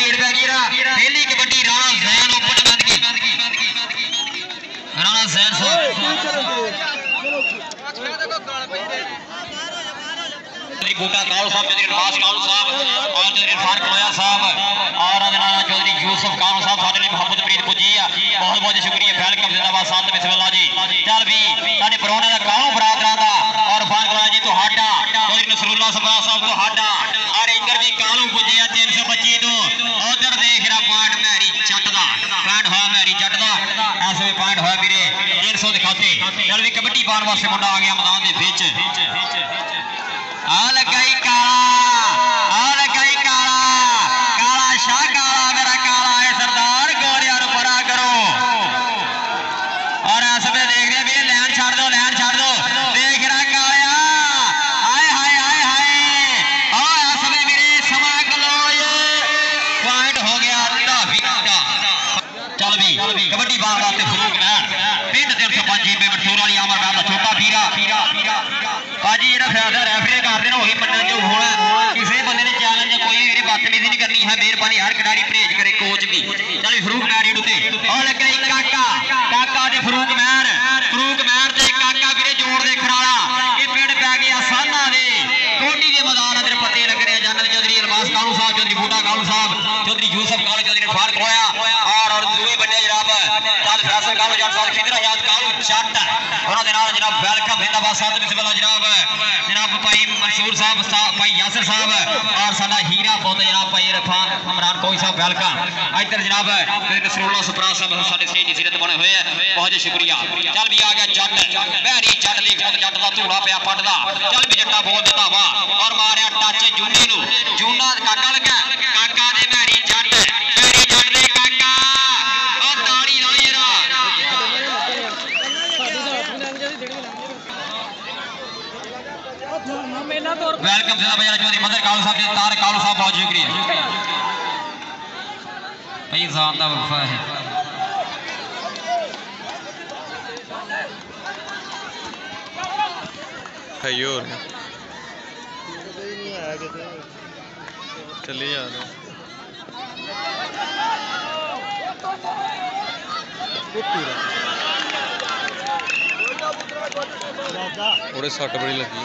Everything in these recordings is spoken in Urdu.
گیرا پہلی رانا زین اوپن بند کی رانا زین بوٹا کاؤل صاحب صاحب اور صاحب اور یوسف صاحب محبت پریت کو بہت بہت شکریہ پھیل زندہ باد میں سب اللہ جی چل بھی سارے پرونے کا کام برادر پھر بھی کبڈی پان واسطے منڈا آ گیا میدان دے وچ آ لگائی کارا فیصلہ ریفری کر دینا وہی بندہ جو ہونا کسی بندے نے چیلنج کوئی بھی بدتمیزی نہیں کرنی ہے مہربانی ہر کھلاڑی پرہیز کرے کوچ بھی چل فروخ ناری ڈتے اور لگا ایک کاکا کاکا دے فروخ میں جناب تاج فراس کالو جان صاحب کی طرح یاد کالو چٹ انہوں دے نال جناب ویلکم ہندا باد صاحب بسم اللہ جناب جناب بھائی منصور صاحب بھائی یاسر صاحب اور ساڈا ہیرا بہت جناب بھائی عرفان عمران کوئی صاحب ویلکم ادھر جناب میرے نصر اللہ سپرا صاحب ساڈے سید دی سیرت بنے ہوئے ہیں بہت شکریہ چل بھی آ گیا جٹ بہری جٹ دیکھ خود جٹ دا دھوڑا پیا پٹدا چل بھی جٹا بول دیتا وا اور ماریا ٹچ جونے نو ਬਜਾਰਾ ਕਾਲੂ ਸਾਹਿਬ ਜੀ, ਤਾਰ ਕਾਲੂ ਸਾਹਿਬ, ਬਹੁਤ ਸ਼ੁਕਰੀਆ। ਭਾਈ ਜ਼ਾਨ ਦਾ ਵਫਾ ਹੈ। ਖਾਈ ਹੋਰ। ਚੱਲੀ ਜਾ ਰਿਹਾ। ਉਹਦੇ ਸੱਟ ਬੜੀ ਲੱਗੀ।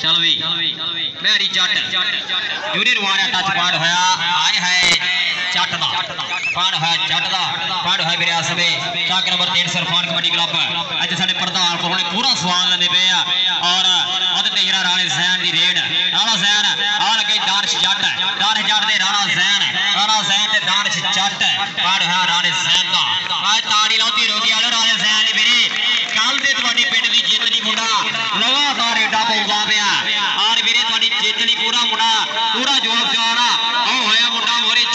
چل وی میری جٹ جوری روانا ٹچ پاڑ ہویا آئے ہے جٹ دا پاڑ ہویا جٹ دا پاڑ ہویا میرے آسمے چاک نمبر 3 سرفان کمیٹی کلب اج ساڈے پردھان کول پورا سوال لینے پئے آ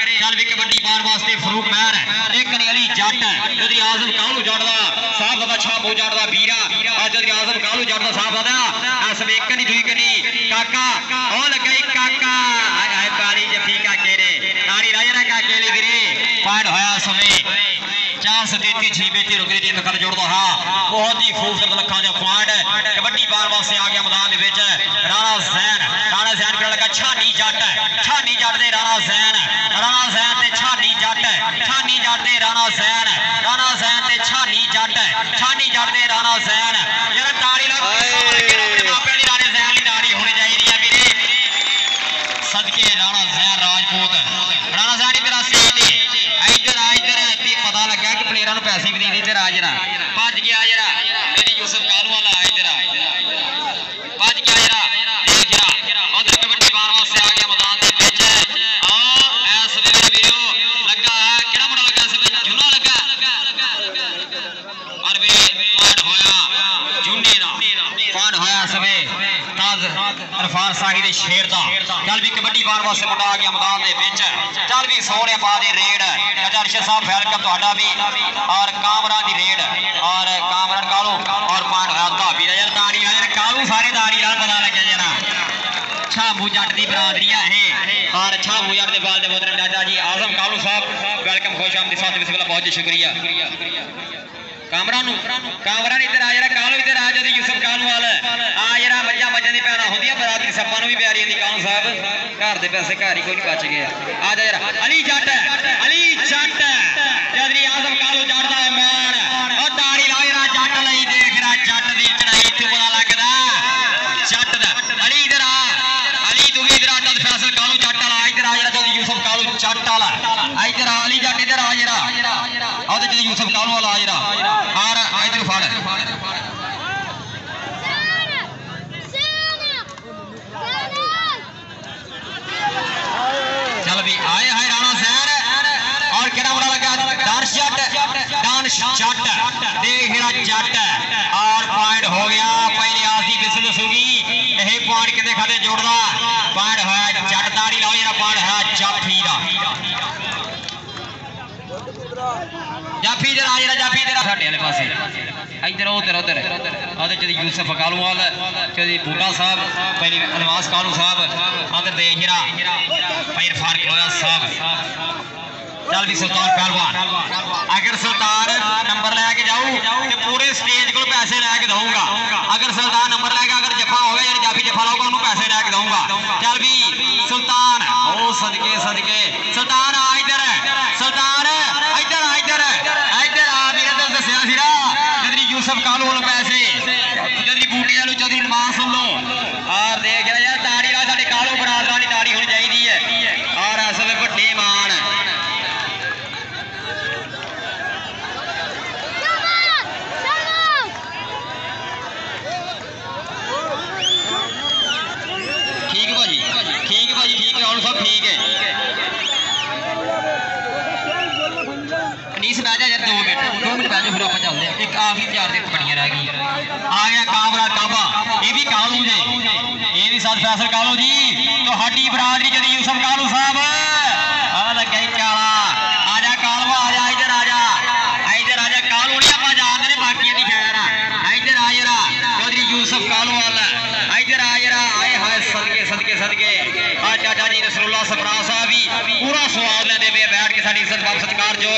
گھریال بھی کبڈی پان واسطے فروغ مہر ہے۔ ایک نے علی جٹ ہے۔ جدری اعظم کالو جٹ دا صاحب دا چھاپو جٹ دا بیرا۔ اج جدری کالو جٹ دا صاحب دا اس ویک نہیں دوی کنی کاکا او لگئی کاکا۔ ہائے پاری جفی کا کیرے تاری راجرا کا کیلے ویرے۔ پاڑ ہویا سمے۔ چار سو تینتیس چھ بیٹی رکری دیتی کر جوڑ دو۔ ہاں بہت ہی خوبصورت لکھا جو پوائنٹ ہے۔ کبڈی بار بار سے آگیا مدان دے وچ رانا زین رانا زین کر لکھا چھا نی جٹ ہے چھا نی جٹ دے رانا زین رانا زین تے چھا نی جٹ ہے چھا نی جٹ دے رانا زین رانا زین ராஜனா ناز عرفان ساحی دے شیر دا۔ چل بھی کبڈی بار واسطے مڈا آ گیا میدان دے وچ۔ چل بھی سونے پا دے ریڈ جٹ ارشد صاحب ویلکم تہاڈا بھی۔ اور کامران دی ریڈ اور کامران کالو اور پان دا۔ بھی نظر داری والے کالو سارے داری نال بنا لگیا جنا۔ اچھا چھابو جٹ دی برادریاں ہے اور اچھا چھابو جٹ دے بال دے محترم ڈاڈا جی اعظم کالو صاحب، ویلکم خوش آمدید۔ ساتھ بسم اللہ بہت جی شکریہ۔ کامران کامران ادھر آ جڑا کالو ادھر آ جدی یوسف کالو والا آ جڑا مجھا مجھا دی پیانا ہوندیاں برادری سپاں نو بھی پیاری ہوندی کالو صاحب گھر دے پیسے گھر ہی کوئی نہیں بچ گیا آ جا جڑا علی جٹ علی جٹ جدری اعظم کالو جڑدا ہے مان یوسف کالو والا آجرا آر ادھر فاڑ چل بھی آئے ہائے رانا زہر۔ اور کیڑا مرا لگا؟ دار شٹ دان شٹ دے ہیرا جٹ۔ اور پوائنٹ ہو گیا۔ ڈاڈے والے پاسے ادھر ادھر ادھر ادھر چلی یوسف کالو والا چلی بوٹا صاحب پہلی انواز کالو صاحب ادھر دے ہیرا پھر فاروق لویا صاحب چل بھی سلطان پہلوان اگر سلطان نمبر لے کے جاؤں تو پورے سٹیج کو پیسے لے کے دوں گا اگر سلطان نمبر لے کے اگر جفا ہوگا یعنی جافی جفا لوگا انہوں پیسے لے کے دوں گا چل بھی سلطان او صدقے صدقے ਨਾ رہ گئے دو منٹ دو منٹ پہلے پھر آپ چلتے ہیں ایک آخری تیار دن پڑیاں رہ گئی آ گیا کامرا کعبہ یہ بھی کالو جی یہ بھی ساتھ فیصل کالو جی تو ہڈی برادری جدی یوسف کالو صاحب آ لگا کالا آ جا کالوا آ جا ادھر آ جا ادھر آ جا کالو نہیں آپ جانتے ہیں باقی کی خیر ادھر آ جرا چودھری یوسف کالو والا ادھر آ جرا آئے ہائے صدقے صدقے صدقے آ چاچا جی رسول اللہ سفرا یعنی عزت باب ستکار جو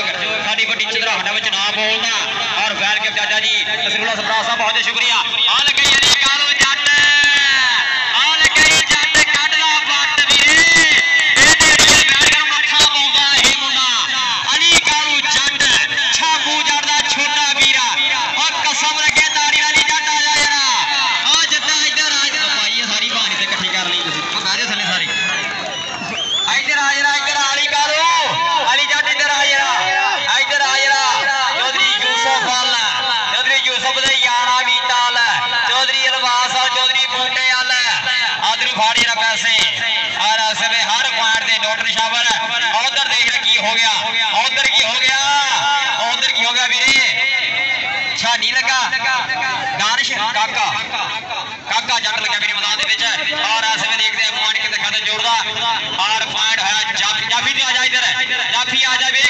نہ بولنا اور فیل کے چاچا جی اللہ صاحب بہت شکریہ آ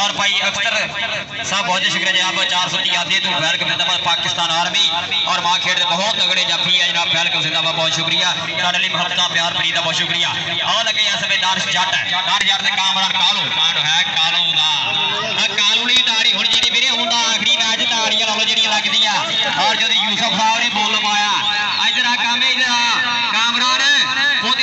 اور بھائی اکتر صاحب بہت شکریہ جناب، چار سو تیادی تو بیل کم زندہ پاکستان آرمی اور ماں کھیڑ دے بہت اگڑے جب جافی ہے جناب بیل کم زندہ بہت شکریہ۔ ساڑھے لی محبت پیار پریدہ بہت شکریہ۔ اور لگے یہاں سمیں دارش جاتا ہے۔ دار جاتا ہے کامران کالو۔ کانو ہے، کالو دا کالو نہیں داری ہون جیڑی بیرے ہون دا آخری میچ داریاں لالو جیڑی لگ دیا اور جو دی یوسف صاحب نے بول پایا اجرا کامے اجرا کامران، خود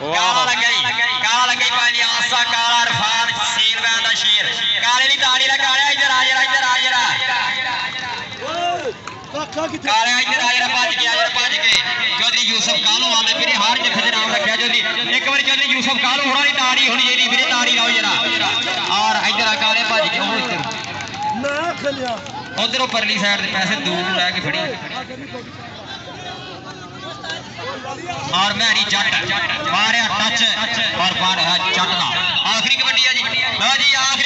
ਕਾਲਾ ਲੱਗਾ ਹੀ ਕਾਲਾ ਲੱਗਾ ਹੀ ਪੰਜ ਆਸਾ ਕਾਲਾ ਰਫਾਨ ਸੀਲ ਬੈਨ ਦਾ ਸ਼ੇਰ। ਕਾਲੇ ਦੀ ਤਾੜੀ ਲਾ ਕਾਲਿਆ ਇੱਧਰ ਆ ਜਰਾ ਇੱਧਰ ਆ ਜਰਾ। ਕਾਕਾ ਕਿੱਥੇ ਕਾਲਿਆ ਇੱਧਰ ਆ ਜਰਾ ਭੱਜ ਕੇ ਆ ਜਰਾ ਭੱਜ ਕੇ। ਚੌਧਰੀ ਯੂਸਫ ਕਾਲੂ ਆਲੇ ਵੀਰੇ? ਹਰ ਜੱਥੇ ਦੇ ਨਾਮ ਰੱਖਿਆ ਚੌਧਰੀ ਇੱਕ ਵਾਰੀ ਚੌਧਰੀ ਯੂਸਫ ਕਾਲੂ ਹੋਰਾਂ ਦੀ ਤਾੜੀ ਹੋਣੀ ਚਾਹੀਦੀ ਵੀਰੇ ਤਾੜੀ ਲਾਓ ਜਰਾ। ਔਰ ਇੱਧਰ ਆ ਕਾਲੇ ਭੱਜ ਕੇ ਉਹ ਇੱਧਰ। ਮੈਂ ਖਲਿਆ। ਉਧਰੋਂ ਪਰਲੀ ਸਾਈਡ ਦੇ ਪੈਸੇ ਦੂਰ ਨੂੰ ਲੈ ਕੇ ਫੜੀ اور میں جٹ ماریا ٹچ اور بار چٹنا آخری کبڈی ہے جی۔ لو جی آخری